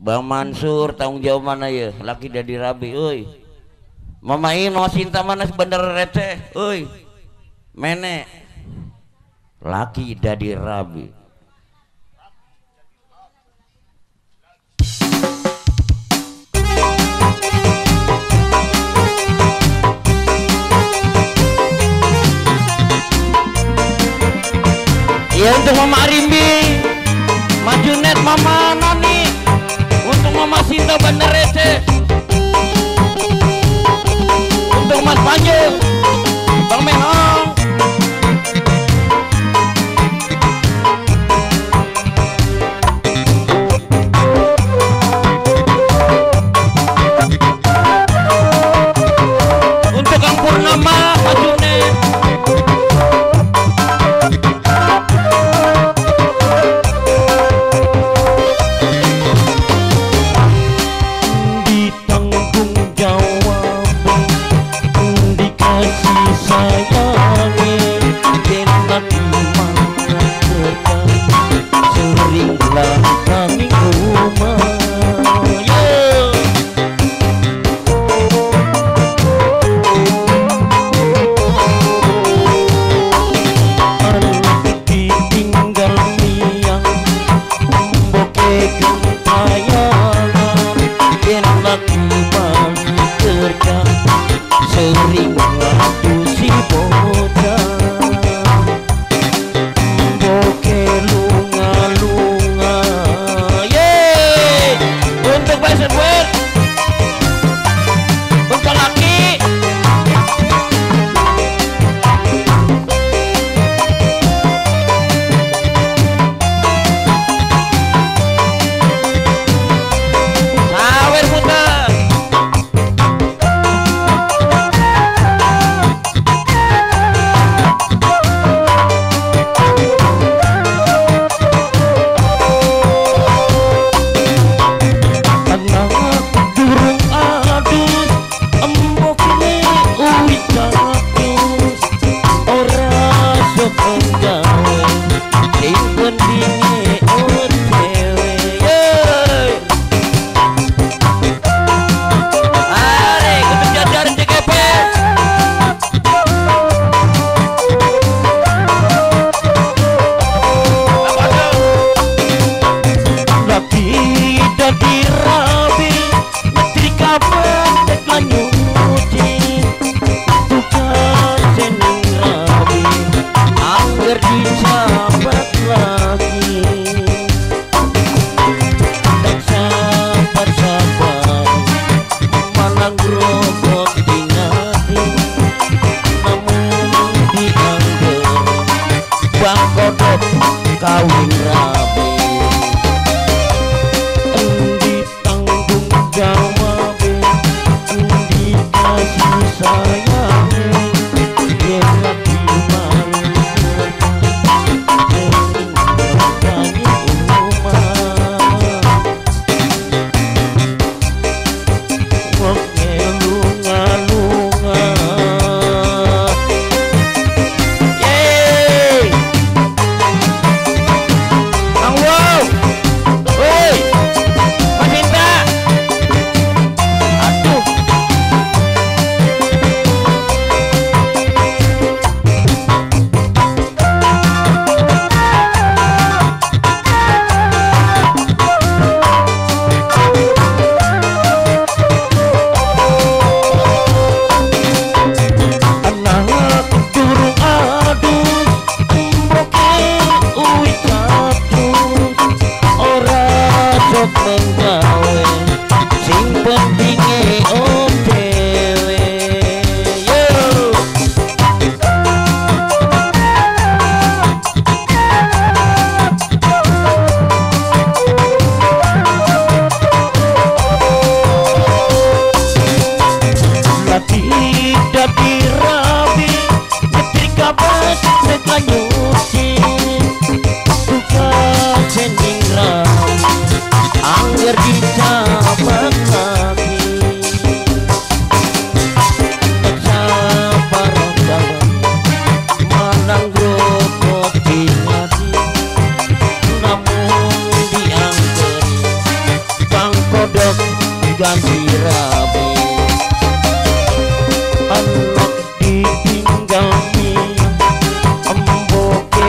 Bang Mansur tanggung jawab mana ya? Laki dari Rabi oi. Mama Ino Cinta mana sebenar receh oi. Mene, laki dari Rabi. Ya untuk Mama Arimbi Maju net Mama Nani. Mamacita Bandarete Untuk Mas Panjung Bang Meho Thank you. awura. Ganti rabi anak ditinggal mi emboke